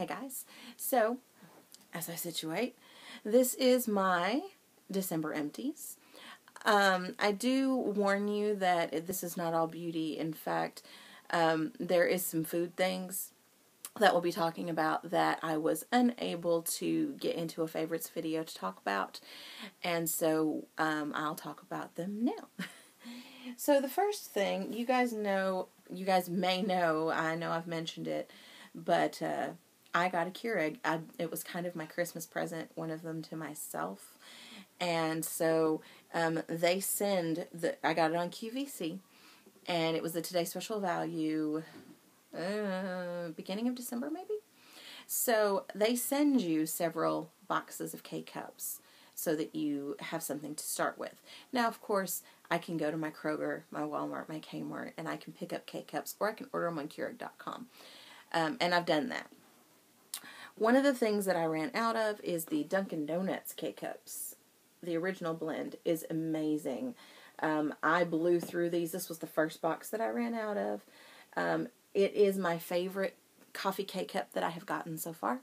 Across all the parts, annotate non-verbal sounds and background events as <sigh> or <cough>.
Hey guys. So, as I situate, this is my December empties. Um, I do warn you that this is not all beauty. In fact, um, there is some food things that we'll be talking about that I was unable to get into a favorites video to talk about. And so um, I'll talk about them now. <laughs> so the first thing, you guys know, you guys may know, I know I've mentioned it, but uh, I got a Keurig. I, it was kind of my Christmas present, one of them to myself. And so um, they send the. I got it on QVC, and it was the Today Special Value, uh, beginning of December maybe. So they send you several boxes of K cups so that you have something to start with. Now, of course, I can go to my Kroger, my Walmart, my Kmart, and I can pick up K cups, or I can order them on Keurig.com. Um, and I've done that. One of the things that I ran out of is the Dunkin' Donuts K cups. The original blend is amazing. Um, I blew through these. This was the first box that I ran out of. Um, it is my favorite coffee K cup that I have gotten so far.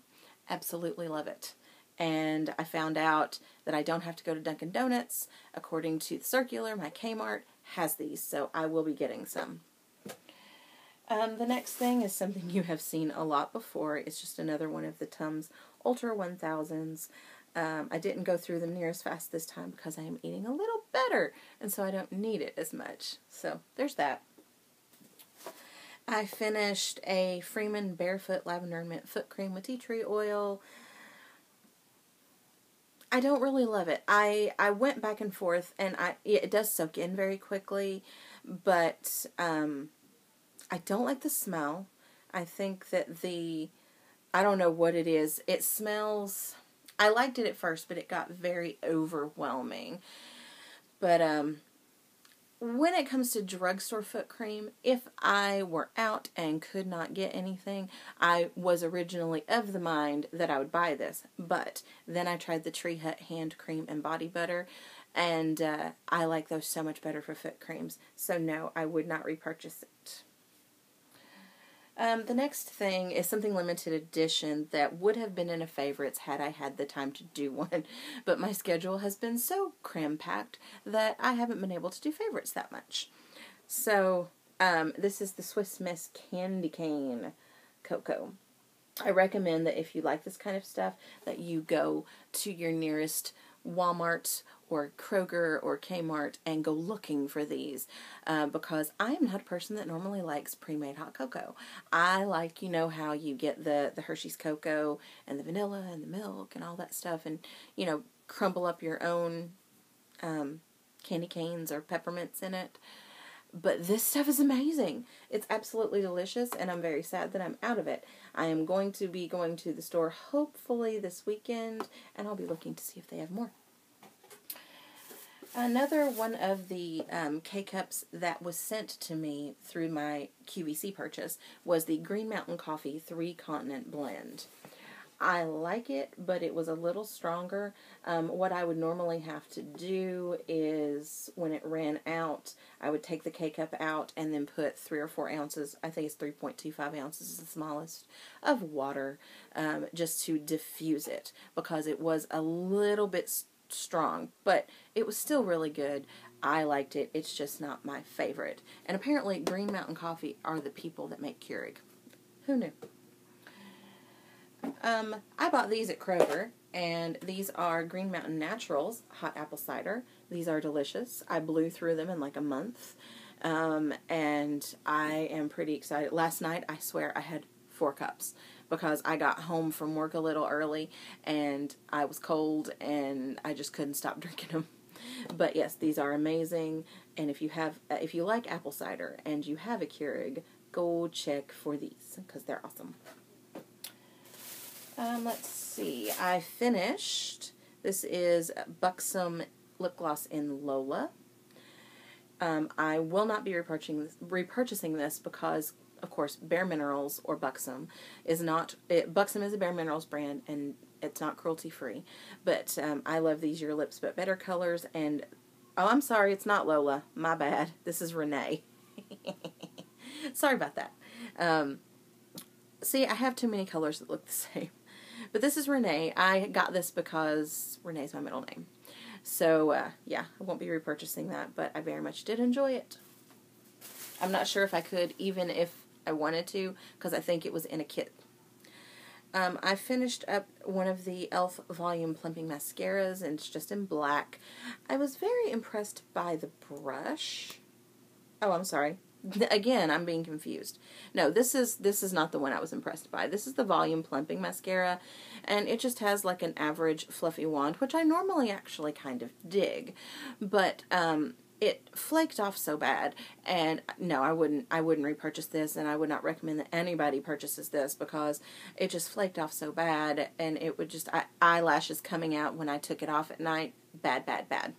Absolutely love it. And I found out that I don't have to go to Dunkin' Donuts. According to the circular, my Kmart has these, so I will be getting some. Um, the next thing is something you have seen a lot before. It's just another one of the Tums Ultra 1000s. Um, I didn't go through them near as fast this time because I am eating a little better, and so I don't need it as much. So there's that. I finished a Freeman Barefoot Lavender Mint Foot Cream with tea tree oil. I don't really love it. I I went back and forth, and I it does soak in very quickly, but um, I don't like the smell. I think that the, I don't know what it is. It smells, I liked it at first, but it got very overwhelming. But um, when it comes to drugstore foot cream, if I were out and could not get anything, I was originally of the mind that I would buy this. But then I tried the Tree Hut hand cream and body butter, and uh, I like those so much better for foot creams. So no, I would not repurchase. Um, the next thing is something limited edition that would have been in a favorites had I had the time to do <laughs> one, but my schedule has been so cram packed that I haven't been able to do favorites that much. So, um, this is the Swiss Miss Candy Cane Cocoa. I recommend that if you like this kind of stuff, that you go to your nearest Walmart or Kroger or Kmart and go looking for these uh, because I am not a person that normally likes pre-made hot cocoa. I like, you know, how you get the, the Hershey's cocoa and the vanilla and the milk and all that stuff and, you know, crumble up your own um, candy canes or peppermints in it. But this stuff is amazing. It's absolutely delicious, and I'm very sad that I'm out of it. I am going to be going to the store hopefully this weekend, and I'll be looking to see if they have more. Another one of the um, K-Cups that was sent to me through my QVC purchase was the Green Mountain Coffee Three Continent Blend. I like it, but it was a little stronger. Um, what I would normally have to do is when it ran out, I would take the K cup out and then put three or four ounces, I think it's 3.25 ounces is the smallest, of water um, just to diffuse it because it was a little bit strong, but it was still really good. I liked it. It's just not my favorite. And apparently, Green Mountain Coffee are the people that make Keurig. Who knew? Um, I bought these at Kroger, and these are Green Mountain Naturals hot apple cider. These are delicious. I blew through them in like a month, um, and I am pretty excited. Last night, I swear, I had four cups because I got home from work a little early and I was cold and I just couldn't stop <laughs> drinking them. But yes, these are amazing. And if you have, uh, if you like apple cider and you have a Keurig, go check for these because they're awesome. Um, let's see. I finished. This is Buxom lip gloss in Lola. Um, I will not be repurchasing this, repurchasing this because of course, Bare Minerals or Buxom is not. It, Buxom is a Bare Minerals brand, and it's not cruelty free. But um, I love these Your Lips But Better colors. And oh, I'm sorry, it's not Lola. My bad. This is Renee. <laughs> sorry about that. Um, see, I have too many colors that look the <laughs> same. But this is Renee. I got this because Renee's my middle name. So, uh, yeah, I won't be repurchasing that, but I very much did enjoy it. I'm not sure if I could, even if I wanted to, because I think it was in a kit. Um, I finished up one of the e.l.f. Volume Plumping Mascaras, and it's just in black. I was very impressed by the brush. Oh, I'm sorry. Again, I'm being confused. No, this is this is not the one I was impressed by. This is the Volume Plumping Mascara, and it just has like an average fluffy wand, which I normally actually kind of dig. But um, it flaked off so bad. And no i wouldn't i wouldn't repurchase this and i would not recommend that anybody purchases this because it just flaked off so bad and it would just I, eyelashes coming out when i took it off at night. Bad bad bad.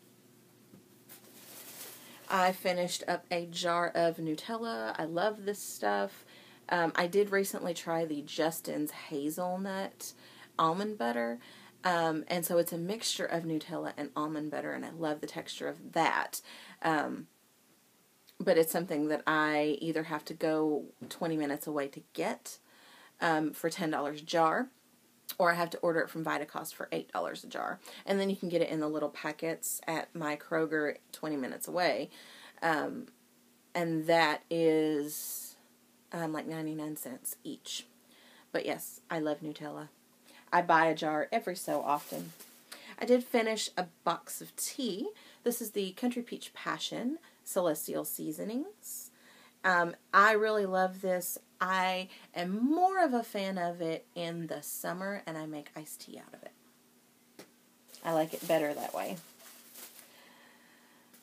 I finished up a jar of nutella. I love this stuff. Um, i did recently try the justin's hazelnut almond butter um, and so it's a mixture of Nutella and almond butter, and I love the texture of that. Um, but it's something that I either have to go 20 minutes away to get um, for $10 a jar, or I have to order it from Vitacost for $8 a jar. And then you can get it in the little packets at my Kroger 20 minutes away. Um, and that is um, like 99 cents each. But yes, I love Nutella. I buy a jar every so often. I did finish a box of tea. This is the Country Peach Passion Celestial Seasonings. Um, I really love this. I am more of a fan of it in the summer, and I make iced tea out of it. I like it better that way.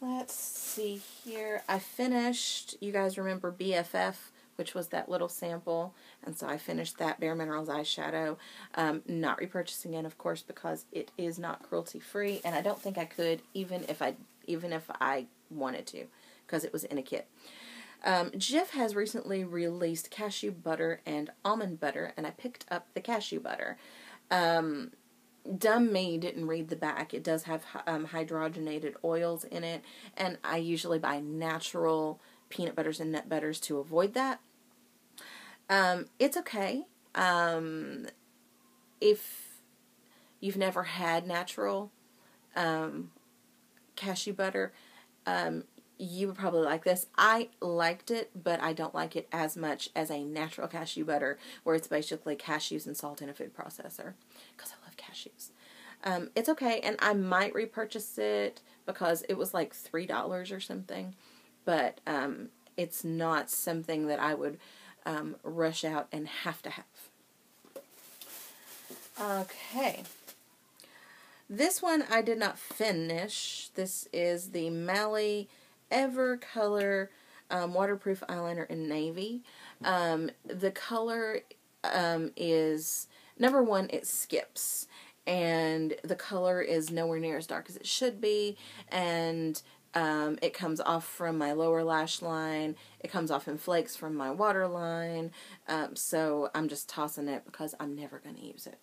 Let's see here. I finished, you guys remember BFF which was that little sample. And so I finished that Bare Minerals eyeshadow. Um, not repurchasing it, of course, because it is not cruelty free, and I don't think I could even if I even if I wanted to, because it was in a kit. Um, Jif has recently released cashew butter and almond butter, and I picked up the cashew butter. Um, dumb me didn't read the back. It does have um, hydrogenated oils in it, and I usually buy natural peanut butters and nut butters to avoid that. Um, it's okay. Um, if you've never had natural um, cashew butter, um, you would probably like this. I liked it, but I don't like it as much as a natural cashew butter, where it's basically cashews and salt in a food processor, because I love cashews. Um, it's okay, and I might repurchase it because it was like three dollars or something, but um, it's not something that I would um, rush out and have to have. Okay. This one I did not finish. This is the Mally Evercolor um, waterproof eyeliner in navy. Um, the color um, is number one. It skips, and the color is nowhere near as dark as it should be, and um, it comes off from my lower lash line. It comes off in flakes from my waterline. Um, so I'm just tossing it because I'm never going to use it.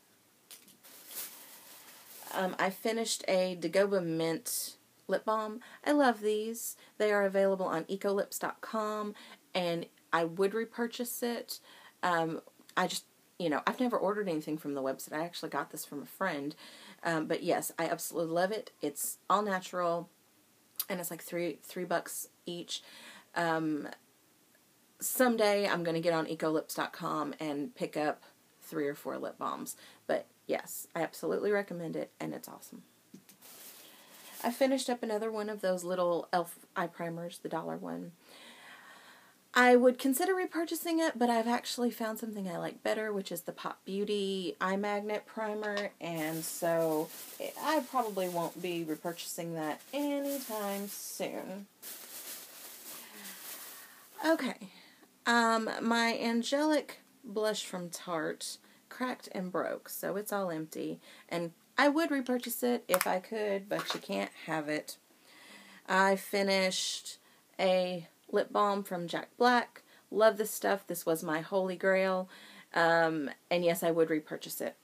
Um, I finished a Dagoba Mint lip balm. I love these. They are available on ecolips.com and I would repurchase it. Um, I just, you know, I've never ordered anything from the website. I actually got this from a friend. Um, but yes, I absolutely love it. It's all natural and it's like three three bucks each. Um, someday I'm going to get on ecolips.com and pick up three or four lip balms. But yes, I absolutely recommend it, and it's awesome. I finished up another one of those little e.l.f. eye primers, the dollar one. I would consider repurchasing it, but I've actually found something I like better, which is the Pop Beauty Eye Magnet Primer, and so I probably won't be repurchasing that anytime soon. Okay, um, my Angelic blush from Tarte cracked and broke, so it's all empty, and I would repurchase it if I could, but you can't have it. I finished a lip balm from Jack Black. Love this stuff. This was my holy grail. Um, and yes, I would repurchase it.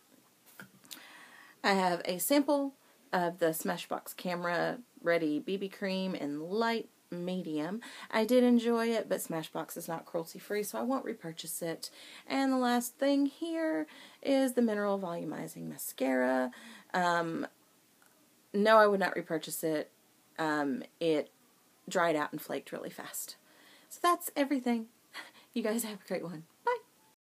I have a sample of the Smashbox Camera Ready BB Cream in light medium. I did enjoy it, but Smashbox is not cruelty free, so I won't repurchase it. And the last thing here is the Mineral Volumizing Mascara. Um, no, I would not repurchase it. Um, it dried out and flaked really fast. So that's everything. <laughs> You guys have a great one.